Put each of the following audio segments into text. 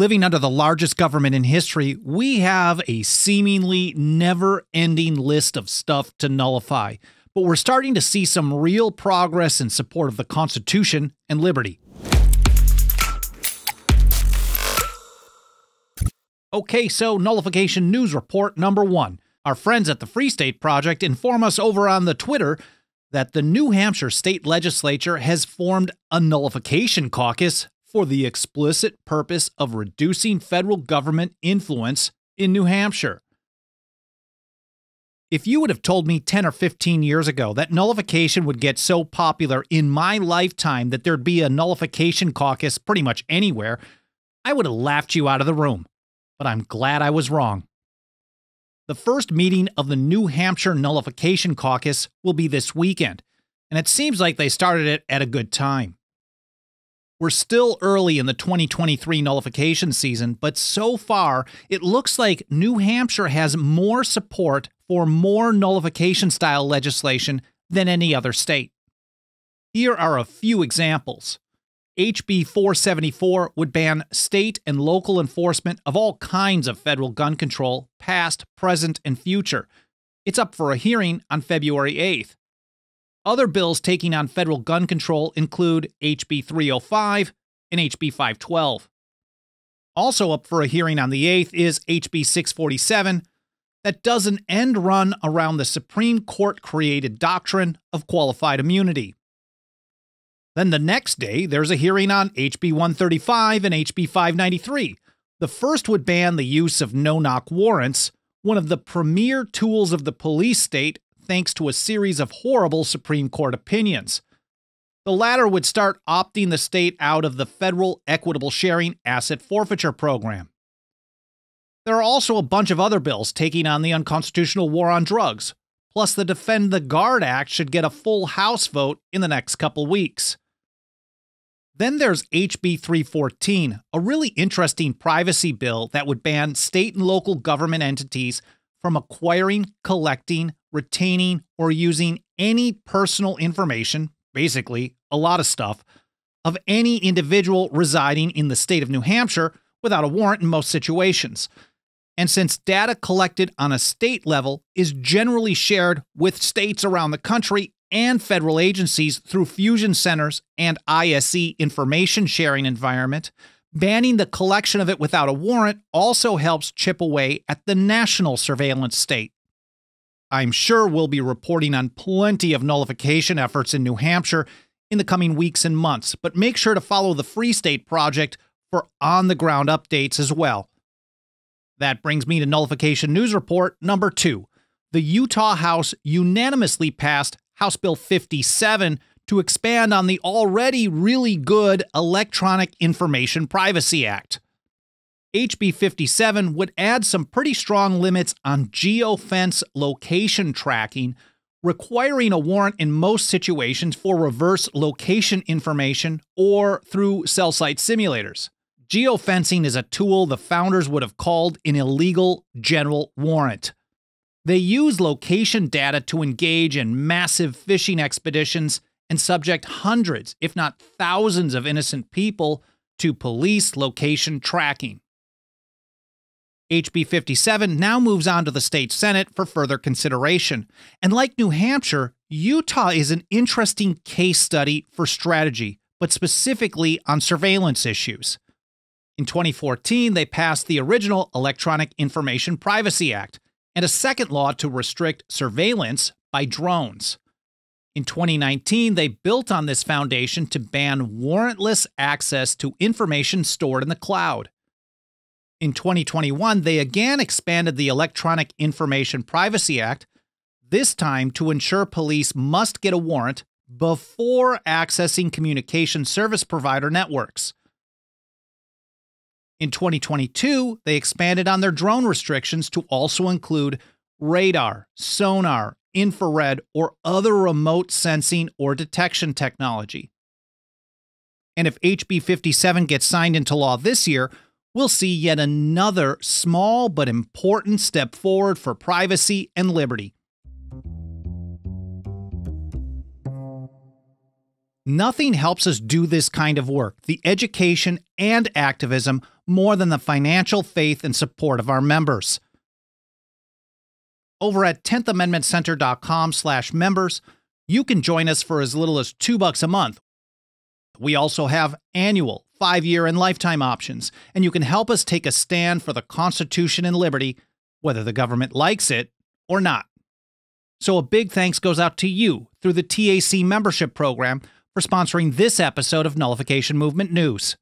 Living under the largest government in history, we have a seemingly never ending list of stuff to nullify. But we're starting to see some real progress in support of the Constitution and liberty. Okay, so nullification news report number one. Our friends at the Free State Project inform us over on the Twitter that the New Hampshire state legislature has formed a nullification caucus for the explicit purpose of reducing federal government influence in New Hampshire. If you would have told me 10 or 15 years ago that nullification would get so popular in my lifetime that there'd be a nullification caucus pretty much anywhere, I would have laughed you out of the room. But I'm glad I was wrong. The first meeting of the New Hampshire Nullification Caucus will be this weekend, and it seems like they started it at a good time. We're still early in the 2023 nullification season, but so far, it looks like New Hampshire has more support for more nullification style legislation than any other state. Here are a few examples. HB 474 would ban state and local enforcement of all kinds of federal gun control, past, present, and future. It's up for a hearing on February 8th. Other bills taking on federal gun control include HB 305 and HB 512. Also up for a hearing on the 8th is HB 647 that does an end run around the Supreme Court created doctrine of qualified immunity. Then the next day, there's a hearing on HB 135 and HB 593. The first would ban the use of no knock warrants, one of the premier tools of the police state thanks to a series of horrible Supreme Court opinions. The latter would start opting the state out of the federal equitable sharing asset forfeiture program. There are also a bunch of other bills taking on the unconstitutional war on drugs. Plus, the Defend the Guard Act should get a full House vote in the next couple weeks. Then there's HB 314, a really interesting privacy bill that would ban state and local government entities from acquiring, collecting, retaining, or using any personal information, basically a lot of stuff, of any individual residing in the state of New Hampshire without a warrant in most situations. And since data collected on a state level is generally shared with states around the country and federal agencies through fusion centers and ISE information sharing environment, Banning the collection of it without a warrant also helps chip away at the national surveillance state. I'm sure we'll be reporting on plenty of nullification efforts in New Hampshire in the coming weeks and months, but make sure to follow the Free State Project for on the ground updates as well. That brings me to Nullification News Report number two. The Utah House unanimously passed House Bill 57 to expand on the already really good Electronic Information Privacy Act. HB 57 would add some pretty strong limits on geofence location tracking, requiring a warrant in most situations for reverse location information or through cell site simulators. Geofencing is a tool the founders would have called an illegal general warrant. They use location data to engage in massive fishing expeditions and subject hundreds, if not thousands, of innocent people to police location tracking. HB 57 now moves on to the state Senate for further consideration. And like New Hampshire, Utah is an interesting case study for strategy, but specifically on surveillance issues. In 2014, they passed the original Electronic Information Privacy Act and a second law to restrict surveillance by drones. In 2019, they built on this foundation to ban warrantless access to information stored in the cloud. In 2021, they again expanded the Electronic Information Privacy Act, this time to ensure police must get a warrant before accessing communication service provider networks. In 2022, they expanded on their drone restrictions to also include radar, sonar, infrared, or other remote sensing or detection technology. And if HB 57 gets signed into law this year, we'll see yet another small but important step forward for privacy and liberty. Nothing helps us do this kind of work, the education and activism, more than the financial faith and support of our members. Over at 10thamendmentcenter.com slash members, you can join us for as little as two bucks a month. We also have annual, five year, and lifetime options, and you can help us take a stand for the Constitution and liberty, whether the government likes it or not. So a big thanks goes out to you through the TAC membership program for sponsoring this episode of Nullification Movement News.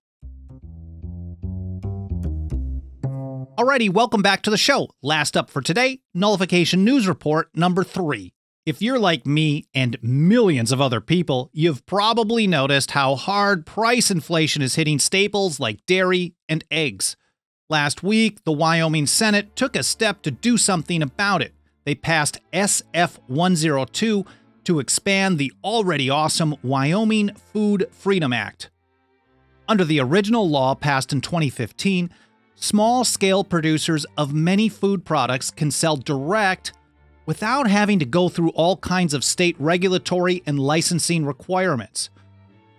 Alrighty, welcome back to the show. Last up for today, Nullification News Report number three. If you're like me and millions of other people, you've probably noticed how hard price inflation is hitting staples like dairy and eggs. Last week, the Wyoming Senate took a step to do something about it. They passed SF 102 to expand the already awesome Wyoming Food Freedom Act. Under the original law passed in 2015, small scale producers of many food products can sell direct without having to go through all kinds of state regulatory and licensing requirements,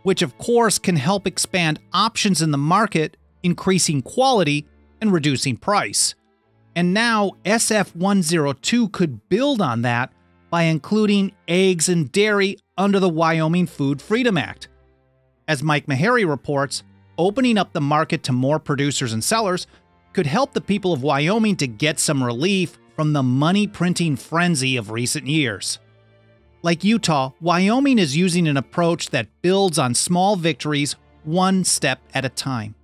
which of course can help expand options in the market, increasing quality and reducing price. And now SF 102 could build on that by including eggs and dairy under the Wyoming Food Freedom Act. As Mike Maharrey reports, opening up the market to more producers and sellers could help the people of Wyoming to get some relief from the money printing frenzy of recent years. Like Utah, Wyoming is using an approach that builds on small victories one step at a time.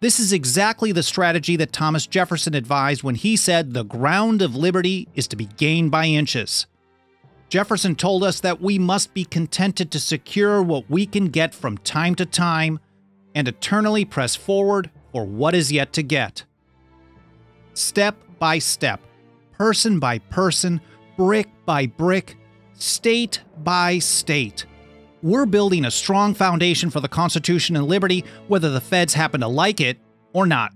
This is exactly the strategy that Thomas Jefferson advised when he said the ground of liberty is to be gained by inches. Jefferson told us that we must be contented to secure what we can get from time to time and eternally press forward for what is yet to get. Step by step, person by person, brick by brick, state by state. We're building a strong foundation for the Constitution and liberty, whether the feds happen to like it or not.